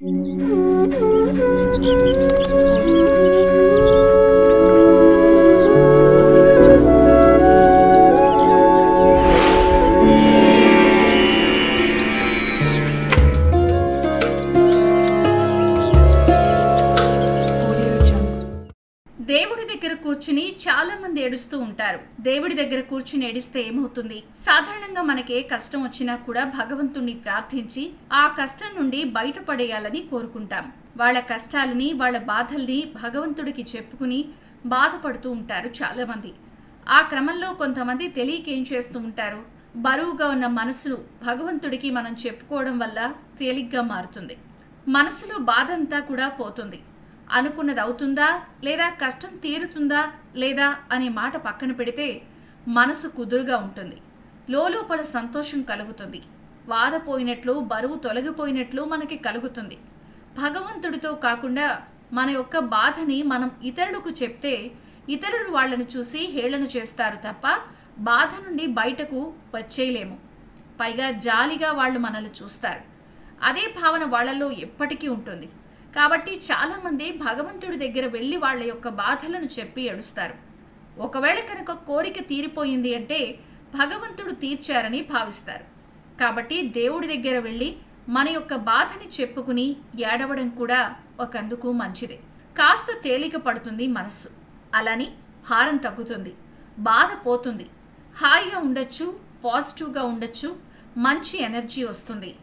Música దేవుడి దగ్గర కూర్చుని చాలా మంది ఏడుస్తూ ఉంటారు. దేవుడి దగ్గర కూర్చుని ఏడిస్తే ఏమవుతుంది? సాధారణంగా మనకే కష్టం వచ్చినా కూడా భగవంతుణ్ణి ప్రార్థించి ఆ కష్టం నుండి బయటపడేయాలని కోరుకుంటాం. వాళ్ళ కష్టాలని వాళ్ళ బాధల్ని భగవంతుడికి చెప్పుకుని బాధపడుతూ ఉంటారు చాలా మంది. ఆ క్రమంలో కొంతమంది తెలియక ఏం చేస్తూ ఉంటారు? బరువుగా ఉన్న మనసును భగవంతుడికి మనం చెప్పుకోవడం వల్ల తేలిగ్గా మారుతుంది. మనసులో బాధ అంతా కూడా పోతుంది. అనుకున్నది అవుతుందా లేదా కష్టం తీరుతుందా లేదా అనే మాట పక్కన పెడితే మనసు కుదురుగా ఉంటుంది. లోపల సంతోషం కలుగుతుంది. వాదపోయినట్లు బరువు తొలగిపోయినట్లు మనకి కలుగుతుంది. భగవంతుడితో కాకుండా మన యొక్క బాధని మనం ఇతరులకు చెప్తే ఇతరులు వాళ్ళను చూసి హేళన చేస్తారు తప్ప బాధ నుండి బయటకు వచ్చేయలేము. పైగా జాలిగా వాళ్ళు మనల్ని చూస్తారు. అదే భావన వాళ్ళలో ఎప్పటికీ ఉంటుంది. కాబట్టి చాలామంది భగవంతుడి దగ్గర వెళ్ళి వాళ్ళ యొక్క బాధలను చెప్పి ఏడుస్తారు. ఒకవేళ కనుక కోరిక తీరిపోయింది అంటే భగవంతుడు తీర్చారని భావిస్తారు. కాబట్టి దేవుడి దగ్గర వెళ్ళి మన యొక్క బాధని చెప్పుకుని ఏడవడం కూడా ఒకందుకు మంచిదే. కాస్త తేలిక పడుతుంది మనస్సు. అలాని భారం తగ్గుతుంది. బాధ పోతుంది. హాయిగా ఉండొచ్చు పాజిటివ్గా ఉండొచ్చు మంచి ఎనర్జీ వస్తుంది.